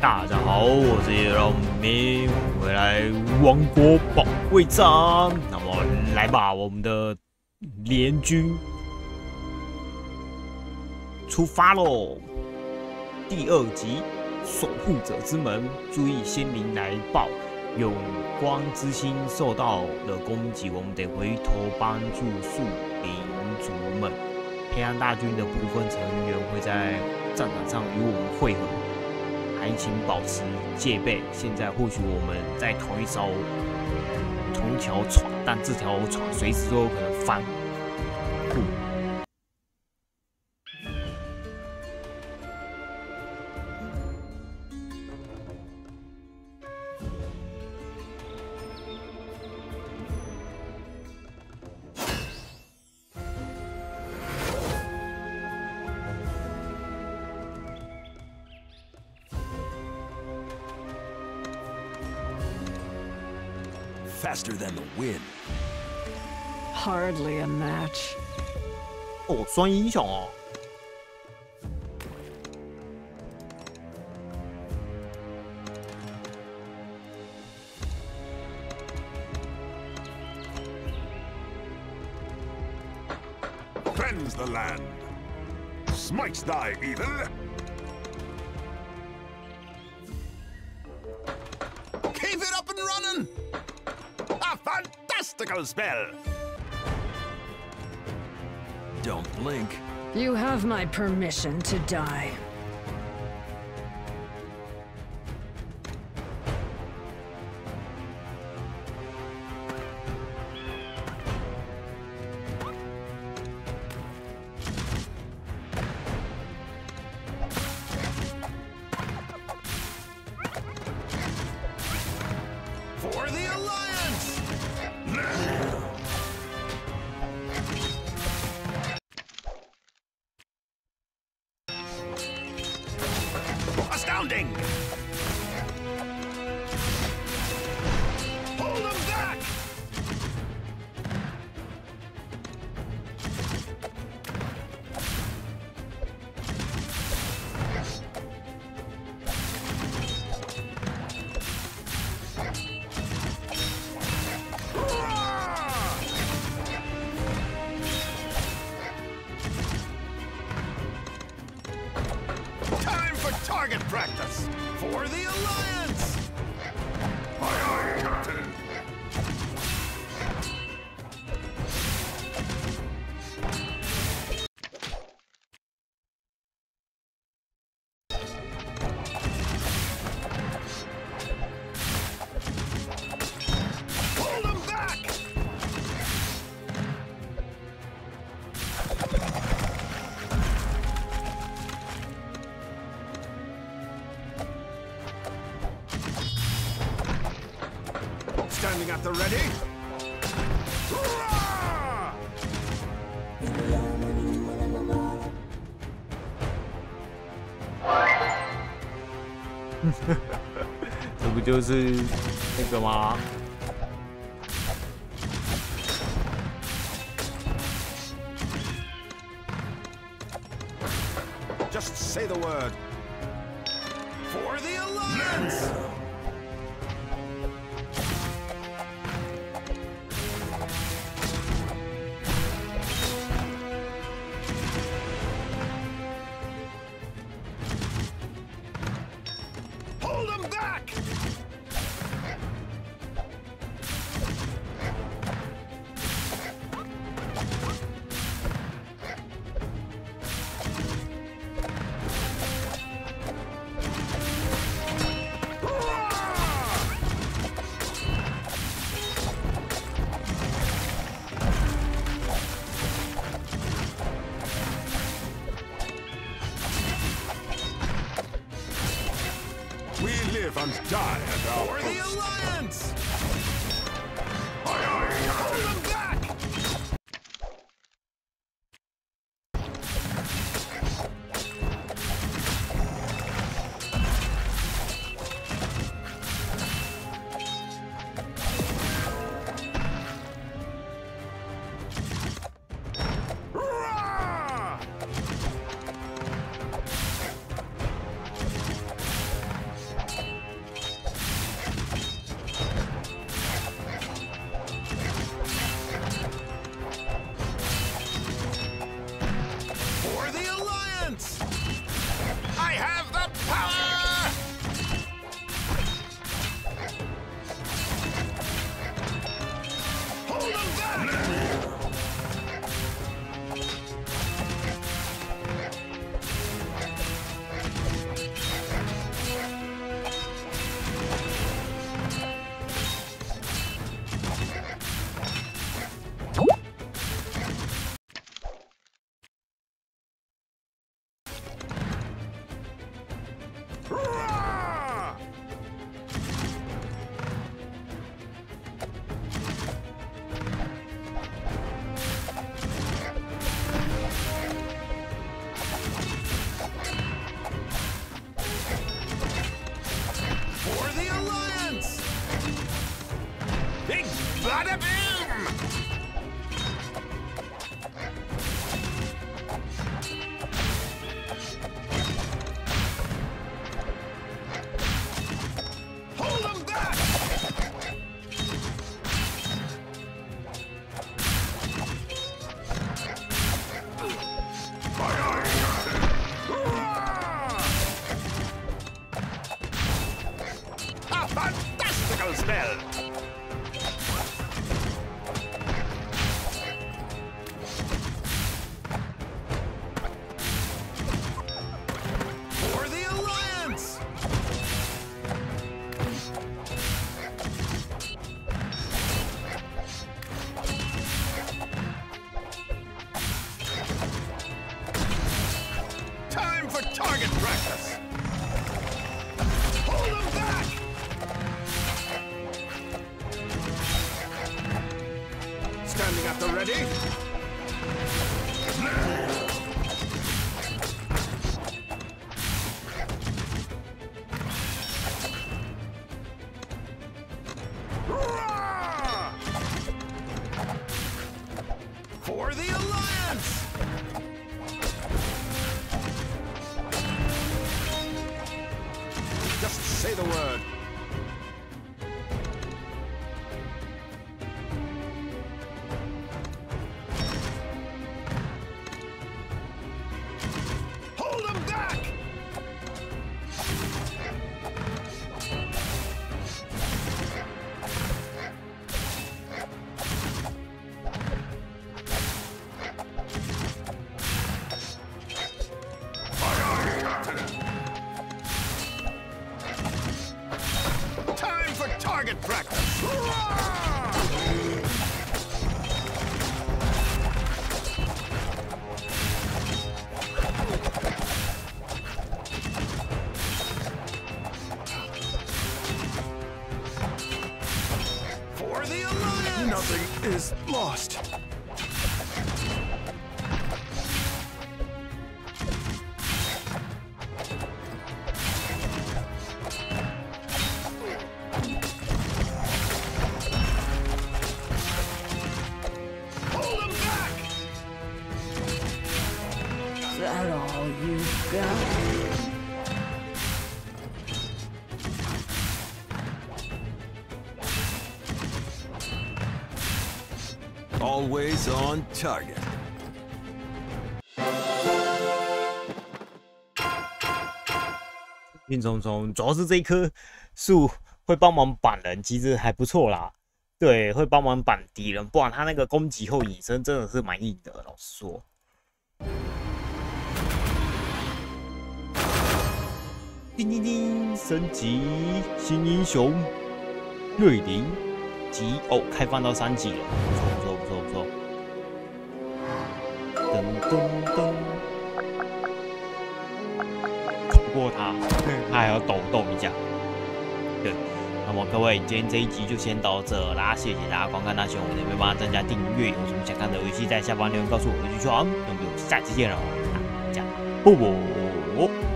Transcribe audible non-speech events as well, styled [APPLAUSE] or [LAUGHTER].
大家好，我是叶老明，回来王国保卫战。那么来吧，我们的联军出发喽！第二集守护者之门，注意仙灵来报，永光之心受到了攻击，我们得回头帮助树林族们。黑暗大军的部分成员会在战场上与我们会合。还请保持戒备。现在或许我们在同一艘、同一条船，但这条船随时都有可能翻。faster than the wind. Hardly a match. 哦，双英雄哦。Cleanse the land. Smite thy evil. fantastical spell. Don't blink. You have my permission to die. Standing at the ready. Hurrah! 这不就是那个吗？ [LAUGHS] Just say the word. For the Alliance! For the Alliance! For practice! For the Alliance! Nothing is lost. Always on target. 运匆匆，主要是这一棵树会帮忙绑人，其实还不错啦。对，会帮忙绑敌人，不然他那个攻击后隐身真的是蛮硬的，老实说。叮叮叮，升级新英雄瑞林级哦，开放到三级了，不错。噔噔。通过它，它还要抖动一下。对，那么各位，今天这一集就先到这啦，谢谢大家观看。那喜欢我们的，别忘了增加订阅。有什么想看的游戏，在下方留言告诉我，我会去传。那么我们下期见喽，大家啵啵。